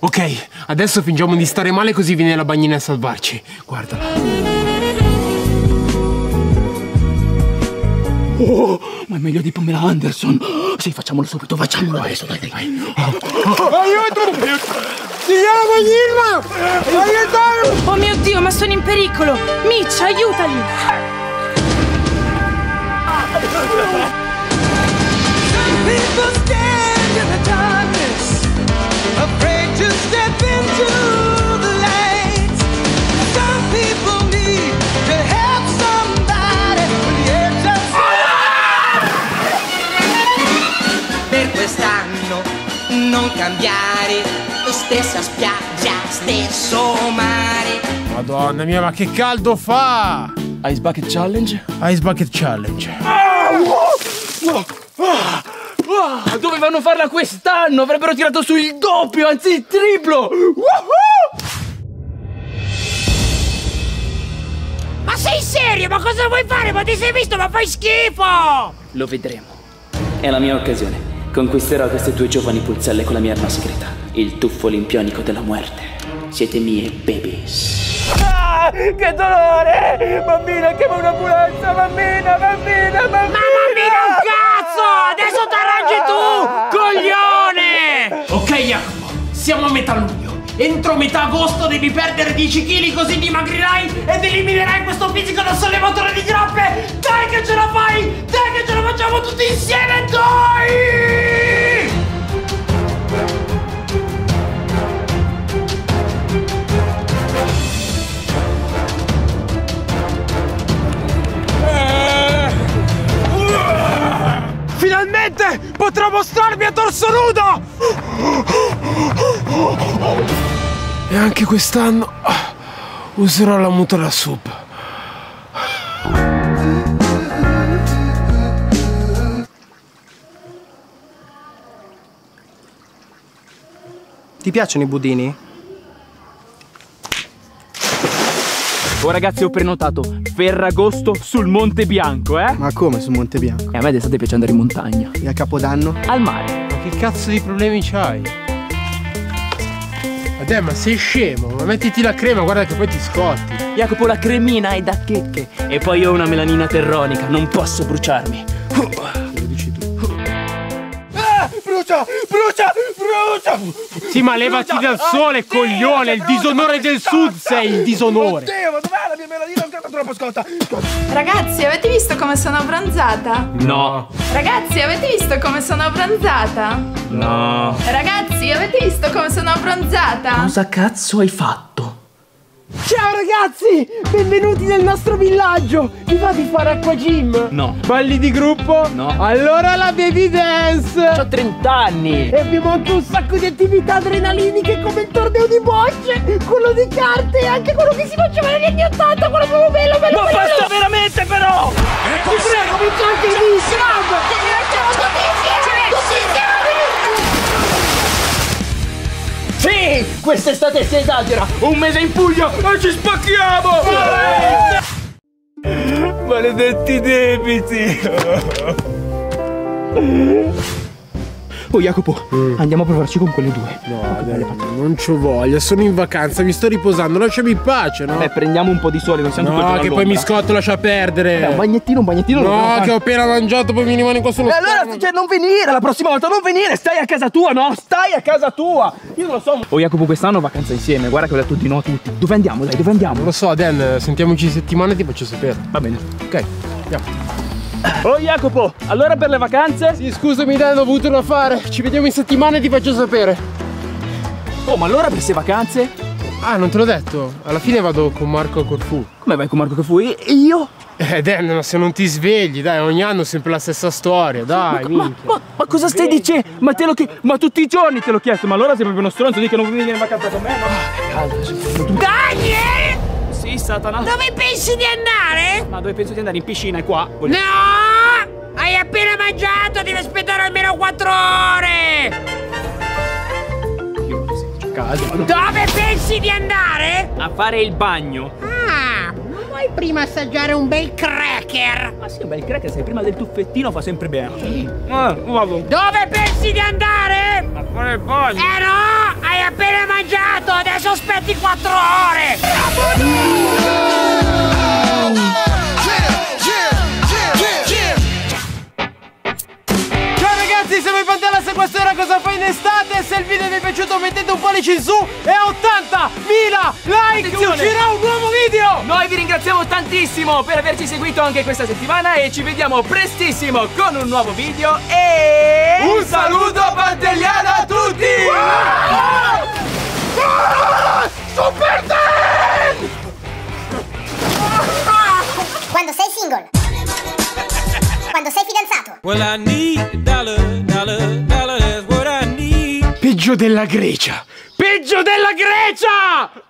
Ok, adesso fingiamo di stare male così viene la bagnina a salvarci. Guardala. Oh, ma è meglio di Pamela Anderson. Sì, facciamolo subito, facciamolo adesso, dai, dai. Aiuto! Signora bagnina! Aiuto! Oh mio Dio, ma sono in pericolo! Mitch, aiutali! People stand in the darkness, afraid to step into the light. Some people need to help somebody when the edge of Per quest'anno non cambiare, stessa spiaggia, stesso mare. Madonna mia, ma che caldo fa! Ice Bucket Challenge? Ice Bucket Challenge. Ah, dovevano farla quest'anno! Avrebbero tirato su il doppio, anzi il triplo! Woohoo! Ma sei serio? Ma cosa vuoi fare? Ma ti sei visto? Ma fai schifo! Lo vedremo. È la mia occasione. Conquisterò queste due giovani pulzelle con la mia arma segreta. Il tuffo olimpionico della muerte. Siete mie babies. Ah, che dolore! Bambina, chiama un'ambulanza! Bambina, bambina siamo a metà luglio. Entro metà agosto devi perdere 10 kg così dimagrirai ed eliminerai questo fisico da sollevatore di grappe! Dai che ce la fai! Dai che ce la facciamo tutti insieme, dai! Finalmente potrò mostrarmi a torso nudo! E anche quest'anno userò la muta da sub. Ti piacciono i budini? Oh ragazzi, ho prenotato Ferragosto sul Monte Bianco, eh? Ma come sul Monte Bianco? E a me d'estate piace andare in montagna. E a Capodanno? Al mare. Ma che cazzo di problemi c'hai? Vabbè, ma sei scemo, ma mettiti la crema, guarda che poi ti scotti. Jacopo, la cremina è da checche. E poi ho una melanina terronica, non posso bruciarmi. Lo dici tu. Ah, brucia! Brucia! Brucia! Sì, ma levati dal sole, coglione! Il disonore del sud sei il disonore! Oddio, ma dov'è la mia melanina? È ancora troppo scotta! Ragazzi, avete visto come sono abbronzata? No. Ragazzi, avete visto come sono abbronzata? No. Ragazzi, avete visto come sono abbronzata? Cosa cazzo hai fatto? Ragazzi! Benvenuti nel nostro villaggio! Vi va di fare acqua gym? No. Balli di gruppo? No. Allora la baby dance! Ho 30 anni. E abbiamo anche un sacco di attività adrenaliniche come il torneo di bocce, quello di carte e anche quello che si faceva negli anni 80, quello proprio bello, Quest'estate si esagera! Un mese in Puglia e ci spacchiamo! Maledetti debiti! Oh Jacopo, andiamo a provarci con quelle due. No, dai, non c'ho voglia, sono in vacanza, mi sto riposando, lasciami in pace, no? Beh, prendiamo un po' di sole, non siamo No, che poi mi scotto, lascia perdere. Dai, un bagnettino, un bagnettino. No, che ho appena mangiato, poi mi rimane qua sullo E allora, cioè, non venire la prossima volta, non venire, stai a casa tua, no? Stai a casa tua! Io non lo so. Oh Jacopo, quest'anno vacanza insieme, guarda che ho detto di no a tutti. Dove andiamo, dai, dove andiamo? Non lo so, Dan, sentiamoci settimana e ti faccio sapere. Va bene. Ok, andiamo. Oh Jacopo, allora per le vacanze? Sì, scusami, Dan, ho avuto da fare. Ci vediamo in settimana e ti faccio sapere. Oh, ma allora per queste vacanze? Ah, non te l'ho detto. Alla fine vado con Marco a Corfù. Come vai con Marco che fui? E io? Eh, Dan, ma se non ti svegli, dai, ogni anno sempre la stessa storia, dai, Ma, minchia. ma, ma cosa stai dicendo? Ma te lo chiedo, ma tutti i giorni te l'ho chiesto, ma allora sei proprio uno stronzo di che non vuoi venire in vacanza con me, no? Daniel! Sì, Satana. Dove pensi di andare? Ma dove penso di andare? In piscina, è qua? Voglio- No! Hai appena mangiato, devi aspettare almeno 4 ore! Io non sento a casa. Dove pensi di andare? A fare il bagno. Ah, non vuoi prima assaggiare un bel cracker? Ma sì, un bel cracker, sai, prima del tuffettino fa sempre bene. Eh. Dove pensi di andare? A fare il bagno. Eh no! Aspetti 4 ore! Ciao ragazzi, siamo i Pantelas e questo era Cosa fai in estate? Se il video vi è piaciuto mettete un pollice in su e a 80.000 like Attenzione. uscirà un nuovo video! Noi vi ringraziamo tantissimo per averci seguito anche questa settimana e ci vediamo prestissimo con un nuovo video e... Un saluto pantelliano a tutti! Quando sei single. Quando sei fidanzato. Well, I need dollar, dollar, dollar, what I need. Peggio della Grecia! Peggio della Grecia!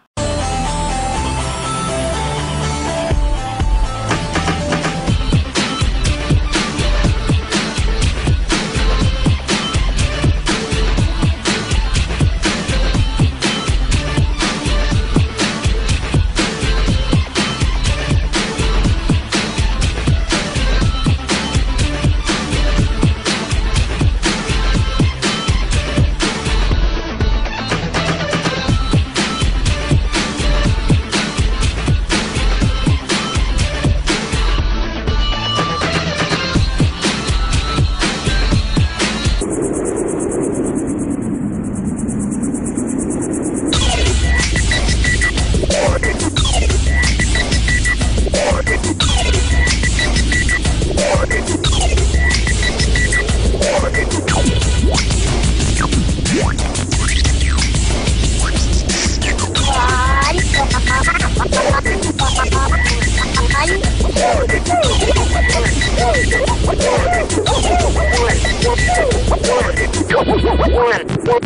One, one,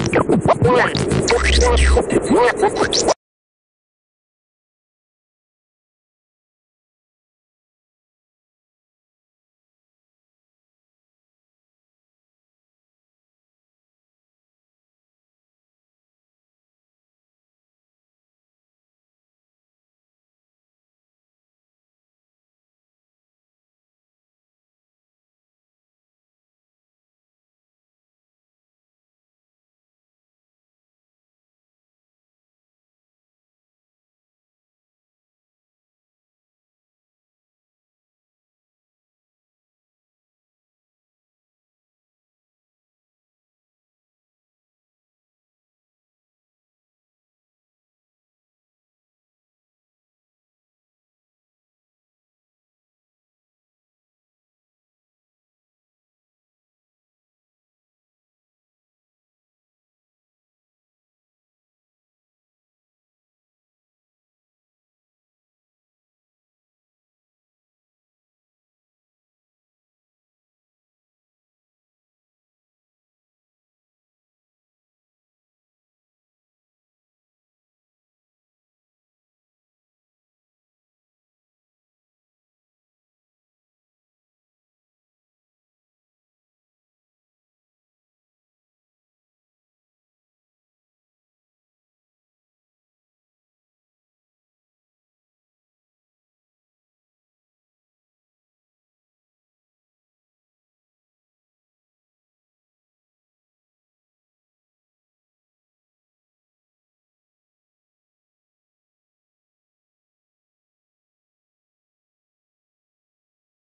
one, two, three, four,